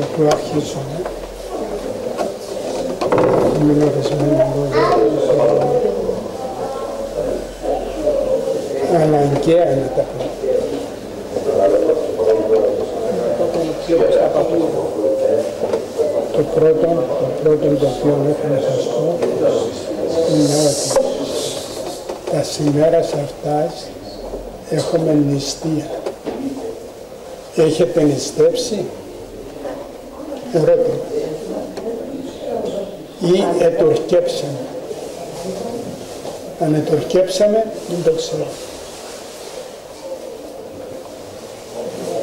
που αρχίζουμε. Με ορισμένα λόγια. Αναγκαία είναι τα πράγματα. Το πρώτο, το πρώτο το οποίο έχω να σας πω είναι ότι τα σήμερα σε αυτάς έχουμε νηστεία. Έχετε νηστεύσει, ερώτημα. Ή ετορκέψαμε. Αν ετορκέψαμε, δεν το ξέρω.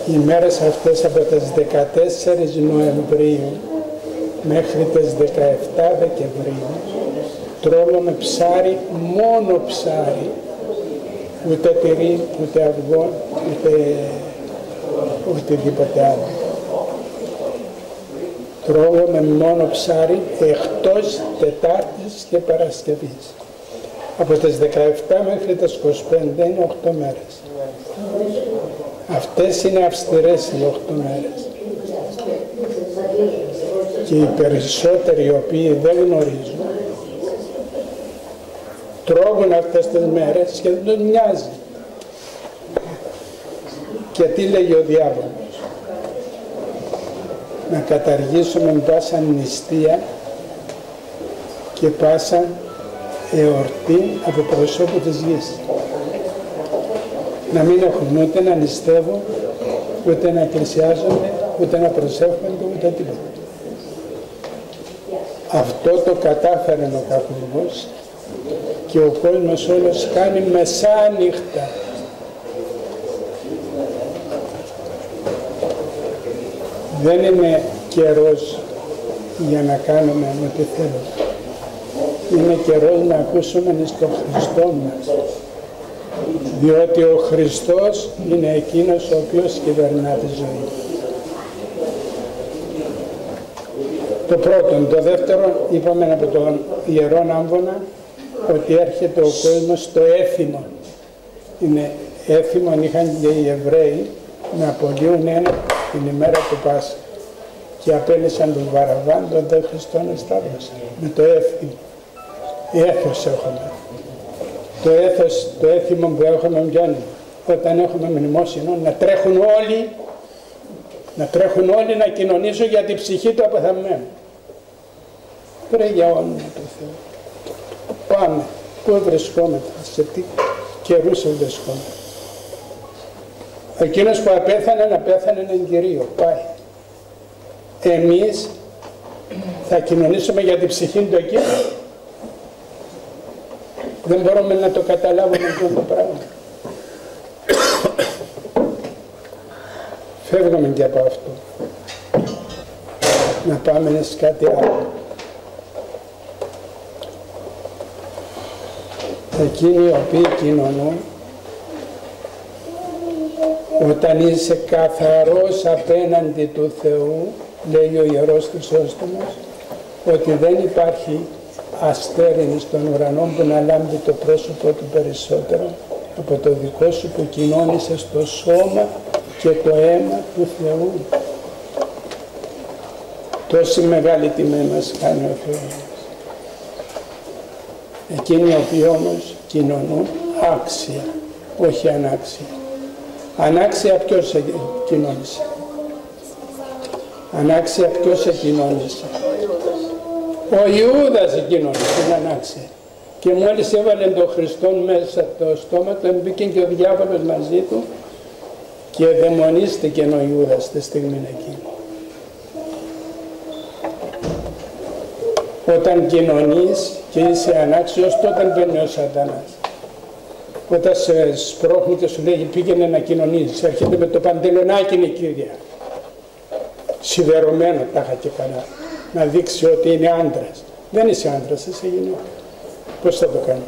Οι μέρες αυτές από τις 14 Νοεμβρίου μέχρι τις 17 Δεκεμβρίου τρώμε ψάρι, μόνο ψάρι, ούτε τυρί, ούτε αυγό, ούτε οτιδήποτε άλλο. Τρώγουμε μόνο ψάρι εκτός Τετάρτης και Παρασκευής. Από τις 17 μέχρι τις 25 είναι 8 μέρες. Αυτές είναι αυστηρές οι 8 μέρες. Και οι περισσότεροι οι οποίοι δεν γνωρίζουν τρώγουν αυτές τις μέρες και δεν τους νοιάζει. Και τι λέει ο διάβολος; Να καταργήσουμε πάσα νηστεία και πάσα εορτή από προσώπου της γης. Να μην έχουν ούτε να νηστεύουν, ούτε να εκκλησιάζονται, ούτε να προσεύχονται, ούτε τίποτα. Αυτό το κατάφερε ο καθηγός και ο κόσμος όλος κάνει μεσάνυχτα. Δεν είναι καιρός για να κάνουμε ό,τι θέλουμε. Είναι καιρός να ακούσουμε στον Χριστό μας. Διότι ο Χριστός είναι εκείνος ο οποίος κυβερνά τη ζωή. Το πρώτο. Το δεύτερο είπαμε από τον Ιερό Άμβονα ότι έρχεται ο κόσμος στο έθιμο. Είναι έθιμο, είχαν και οι Εβραίοι να απολύουν ένα την ημέρα του Πάσχα και απέλησαν τον Βαραβάν, τον δε Χριστόν εσταύρωσαν με το έθιμο. Έθος έχουμε. Το έθος, το έθιμο που έχουμε ποιον όταν έχουμε μνημόσυνο να τρέχουν όλοι να τρέχουν όλοι να κοινωνήσουν για την ψυχή του αποθαμένου. Πρέπει για όνομα του Θεού. Πάμε. Πού βρισκόμαστε, σε τι καιρούς βρισκόμαστε. Εκείνος που απέθανε να πέθανε έναν Κυρίο. Πάει. Εμείς θα κοινωνήσουμε για την ψυχή του εκεί. Δεν μπορούμε να το καταλάβουμε αυτό το πράγμα. Φεύγουμε και από αυτό. Να πάμε σε κάτι άλλο. εκείνοι οι οποίοι κοινωνούν όταν είσαι καθαρός απέναντι του Θεού λέει ο Ιερός Χρυσόστομος ότι δεν υπάρχει αστέρι στον ουρανό που να λάμπει το πρόσωπο του περισσότερο από το δικό σου που κοινώνησε στο σώμα και το αίμα του Θεού. Τόση μεγάλη τιμή μας κάνει ο Θεός. Εκείνοι οι οποίοι όμως κοινωνούν άξια, όχι ανάξια. Ανάξια ποιος κοινώνησε. Ανάξια ποιος κοινώνησε. Ο Ιούδας κοινώνησε, είναι ανάξια. Και μόλις έβαλε τον Χριστό μέσα το στόμα του, μπήκε και ο διάβολος μαζί του και δαιμονίστηκε ο Ιούδας τη στιγμή εκείνη. Όταν κοινωνείς και είσαι ανάξιος, τότε μπαίνει ο σατανάς. Όταν σε σπρώχνει και σου λέει πήγαινε να κοινωνήσεις, έρχεται με το παντελονάκι είναι κύρια. Σιδερωμένο τα είχα και καλά. Να δείξει ότι είναι άντρας. Δεν είσαι άντρας, είσαι γυναίκα. Πώς θα το κάνει;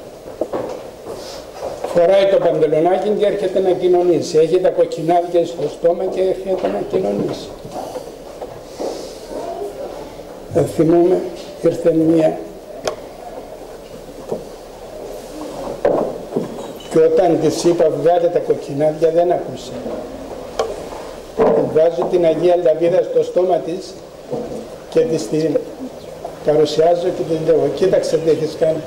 Φοράει το παντελονάκι και έρχεται να κοινωνήσει. Έχει τα κοκκινάδια στο στόμα και έρχεται να κοινωνήσει. Θα θυμούμε, ήρθε μία και όταν της είπα βγάλε τα κοκκινάδια δεν ακούσε. βάζω την Αγία Λαβίδα στο στόμα της και της την παρουσιάζω και την λέω κοίταξε τι έχεις κάνει.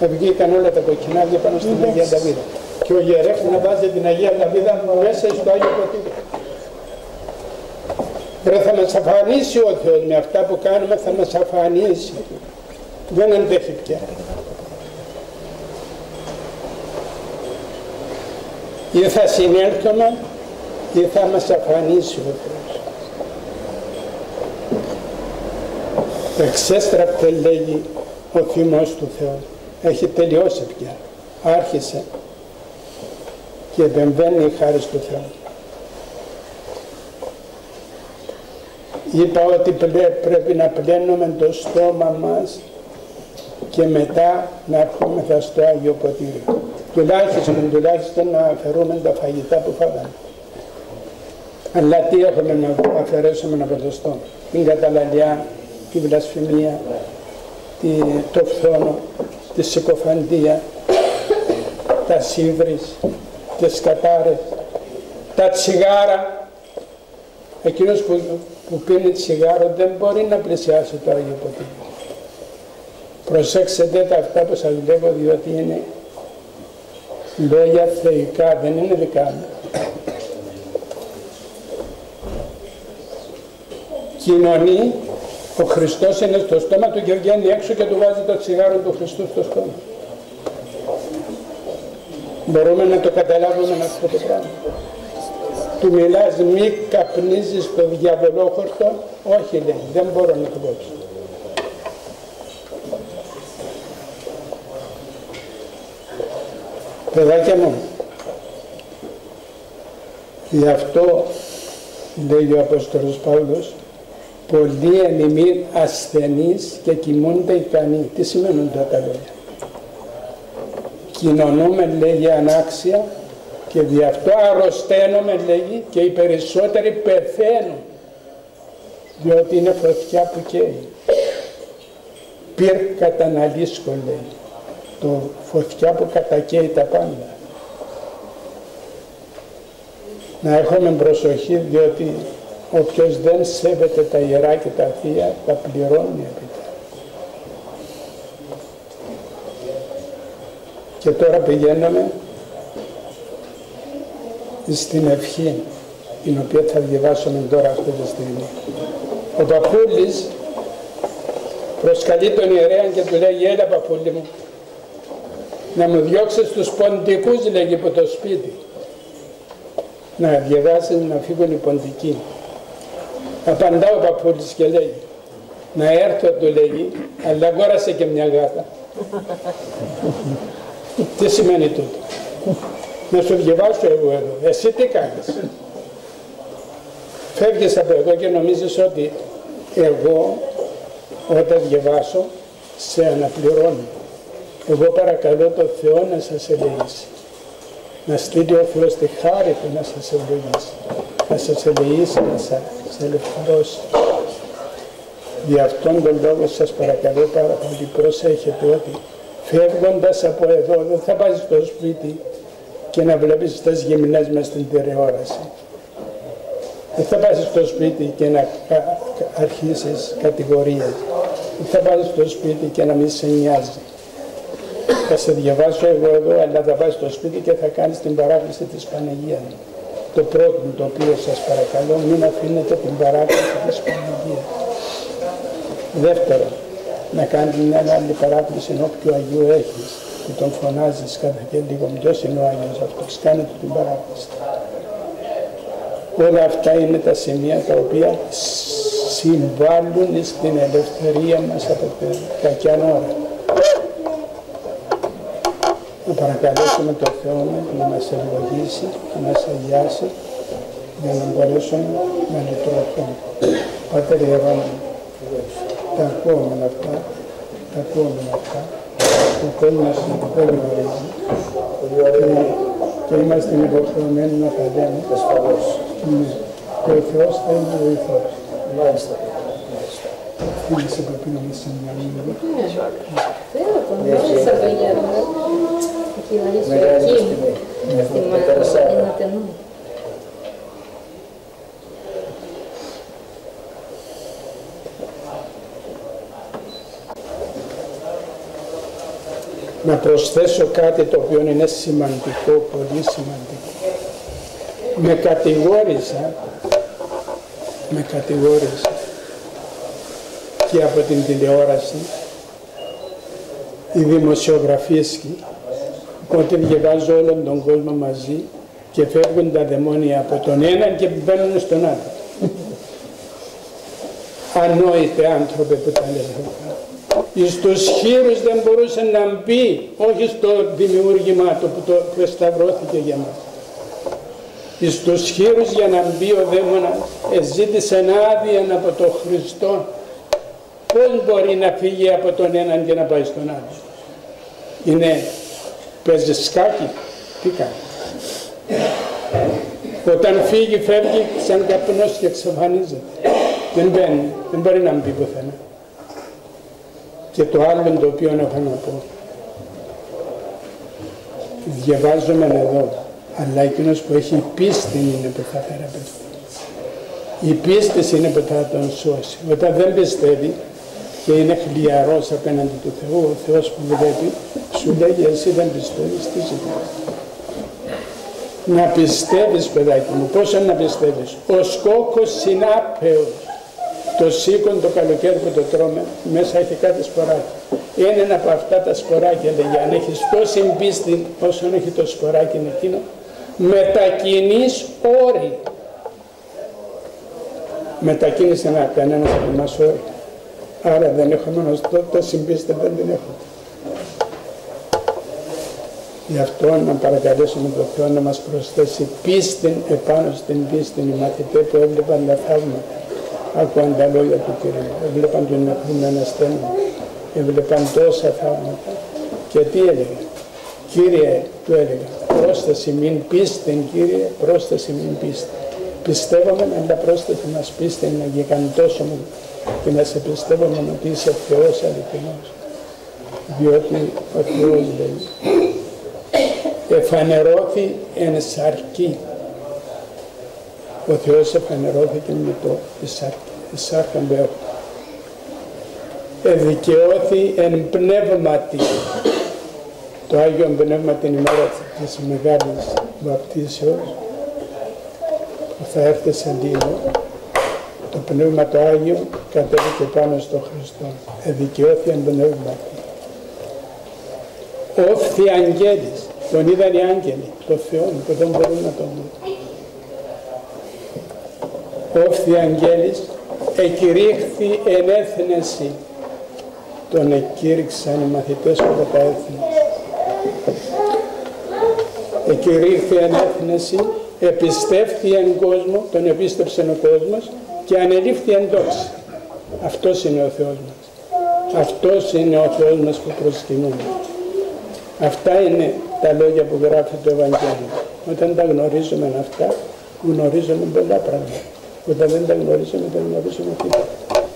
Βγήκαν όλα τα κοκκινάδια πάνω στην Αγία Λαβίδα. Και ο ιερεύς να βάζει την Αγία Λαβίδα μέσα στο Άγιο Ποτήρι. Ρε θα μας αφανίσει ο Θεός με αυτά που κάνουμε θα μας αφανίσει. Δεν αντέχει πια. Ή θα συνέλθουμε ή θα μας αφανίσει ο Θεός. Εξέστραπτε λέγει ο θυμός του Θεού. Έχει τελειώσει πια. Άρχισε και επεμβαίνει η χάρη του Θεού. Είπα ότι πρέπει να πλένουμε το στόμα μας και μετά να έρχομεθα στο Άγιο Ποτήριο. Τουλάχιστον, τουλάχιστον να αφαιρούμε τα φαγητά που φάγαμε. Αλλά τι έχουμε να αφαιρέσουμε από το στόμα. Την καταλαλιά, τη βλασφημία, τη, το φθόνο, τη συκοφαντία, τα σύβρις, τις κατάρες, τα τσιγάρα. Εκείνος που, που πίνει τσιγάρο δεν μπορεί να πλησιάσει το Άγιο Ποτήρι. Προσέξτε τα αυτά που σας λέγω διότι είναι λόγια θεϊκά, δεν είναι δικά μου. Κοινωνεί, ο Χριστός είναι στο στόμα του και βγαίνει έξω και του βάζει το τσιγάρο του Χριστού στο στόμα. Μπορούμε να το καταλάβουμε αυτό το πράγμα. Του μιλάς μη καπνίζεις το διαβολόχορτο. Όχι λέει, δεν μπορώ να το πω. Παιδάκια μου, γι' αυτό λέει ο Απόστολος Παύλος, πολλοί εν ασθενείς και κοιμούνται ικανοί. Τι σημαίνουν τα λόγια κοινωνούμε λέγει ανάξια και δι' αυτό αρρωσταίνουμε λέγει και οι περισσότεροι πεθαίνουν διότι είναι φωτιά που καίει. Πυρ καταναλύσκω λέει, το φωτιά που κατακαίει τα πάντα. Να έχουμε προσοχή διότι όποιος δεν σέβεται τα ιερά και τα θεία τα πληρώνει επιτέλους. Και τώρα πηγαίνουμε στην ευχή την οποία θα διαβάσουμε τώρα αυτή τη στιγμή. Ο Παπούλης προσκαλεί τον ιερέα και του λέει έλα Παπούλη μου να μου διώξεις τους ποντικούς λέγει από το σπίτι να διαβάσει να φύγουν οι ποντικοί. Απαντά ο Παπούλης και λέει να έρθω του λέγει αλλά αγόρασε και μια γάτα. Τι σημαίνει τούτο; Να σου διαβάσω εγώ εδώ. Εσύ τι κάνεις; Φεύγεις από εδώ και νομίζεις ότι εγώ όταν διαβάσω σε αναπληρώνω. Εγώ παρακαλώ το Θεό να σας ελεήσει. Να στείλει ο Θεός τη χάρη του να σας ελεήσει. Να σας ελεήσει, να σας ελευθερώσει. Γι' αυτόν τον λόγο σας παρακαλώ πάρα πολύ προσέχετε ότι φεύγοντας από εδώ δεν θα πας στο σπίτι και να βλέπεις τις γυμνές μες στην τηλεόραση. Δεν θα πας στο σπίτι και να αρχίσεις κατηγορίες. Δεν θα πας στο σπίτι και να μην σε νοιάζει. Θα σε διαβάσω εγώ εδώ, αλλά θα πας στο σπίτι και θα κάνεις την παράκληση της Παναγίας. Το πρώτο το οποίο σας παρακαλώ, μην αφήνετε την παράκληση της Παναγίας. Δεύτερον, να κάνεις μια άλλη παράκληση όποιο Αγίου έχεις και τον φωνάζεις κατά και λίγο ποιος είναι ο Άγιος αυτός, κάνε του την παράκληση. Όλα αυτά είναι τα σημεία τα οποία συμβάλλουν στην ελευθερία μας από την κακιά ώρα. Να παρακαλέσουμε τον Θεό να μας ευλογήσει, να μας αγιάσει για να μπορέσουμε να λειτουργούμε. Πάτερ Ιερόνα, τα ακούμε αυτά, τα ακούμε αυτά, ο κόσμος δεν γνωρίζει και είμαστε υποχρεωμένοι να τα λέμε. Ασφαλώς. Ναι. Και ο Θεός θα είναι βοηθός. Μάλιστα. Φίλησε που πήγαμε να στην Ιωάννη. Θέλω εκεί, Λαρίσιο, εκεί, στη Μαγδαλή Να προσθέσω κάτι το οποίο είναι σημαντικό, πολύ σημαντικό. Με κατηγόρησα, με κατηγόρησα και από την τηλεόραση οι δημοσιογραφίες ότι διαβάζω όλον τον κόσμο μαζί και φεύγουν τα δαιμόνια από τον έναν και μπαίνουν στον άλλο. Ανόητε άνθρωποι που τα λένε Εις τους χείρους δεν μπορούσε να μπει, όχι στο δημιούργημα του που, το, που εσταυρώθηκε για μας. Εις τους χείρους για να μπει ο δαίμονας εζήτησε άδεια από τον Χριστό. Πώς μπορεί να φύγει από τον έναν και να πάει στον άλλο. Είναι, παίζεις σκάκι, τι κάνεις; Όταν φύγει, φεύγει σαν καπνός και εξαφανίζεται. Δεν μπαίνει, δεν μπορεί να μπει πουθενά. Και το άλλο το οποίο έχω να πω. Διαβάζομαι εδώ, αλλά εκείνος που έχει πίστη είναι που θα θεραπευτεί. Η πίστη είναι που θα τον σώσει. Όταν δεν πιστεύει και είναι χλιαρός απέναντι του Θεού, ο Θεός που βλέπει, σου λέει εσύ δεν πιστεύεις, τι ζητάς. Να πιστεύεις παιδάκι μου, πώς να πιστεύεις; Ο σκόκος συνάπεος το σίκον το καλοκαίρι που το τρώμε, μέσα έχει κάτι σποράκι. Είναι ένα από αυτά τα σποράκια, λέγει, αν έχεις τόση πίστη όσο έχει το σποράκι εκείνο, μετακινείς όρη. Μετακίνησε ένα κανένας από εμάς όρη. Άρα δεν έχω μόνο τόση πίστη, δεν την έχω. Γι' αυτό να παρακαλέσουμε τον Θεό να μας προσθέσει πίστη επάνω στην πίστη οι μαθητές που έβλεπαν τα θαύματα άκουαν τα λόγια του Κυρίου, έβλεπαν τον νεκρό να ανασταίνουν, έβλεπαν τόσα θαύματα. Και τι έλεγε, Κύριε, του έλεγα, πρόσθεση μην πίστε, Κύριε, πρόσθεση μην πίστε. Πιστεύαμε, αλλά πρόσθεση μας πίστε να γιγαντώσουμε και να σε πιστεύουμε ότι είσαι Θεός αληθινός. Διότι ο Θεός λέει, εφανερώθη εν σαρκή ο Θεός εφανερώθηκε με το εισάρχον έχω. Εδικαιώθη εν πνεύματι το Άγιο Πνεύμα την ημέρα της Μεγάλης Βαπτίσεως που θα έρθει σε λίγο το Πνεύμα το Άγιο κατέβηκε πάνω στο Χριστό. Εδικαιώθη εν πνεύματι. Όφθη αγγέλης, τον είδαν οι άγγελοι, το Θεό που δεν μπορούν να τον δουν όφθη αγγέλης εκηρύχθη ενέθνεση τον εκήρυξαν οι μαθητές από τα έθνη. Εκηρύχθη ενέθνεση επιστεύθη εν κόσμο τον επίστεψε ο κόσμος και ανελήφθη εν δόξη αυτός είναι ο Θεός μας. Αυτός είναι ο Θεός μας που προσκυνούμε. Αυτά είναι τα λόγια που γράφει το Ευαγγέλιο όταν τα γνωρίζουμε αυτά γνωρίζουμε πολλά πράγματα όταν δεν τα γνωρίζουμε, δεν γνωρίζουμε τίποτα.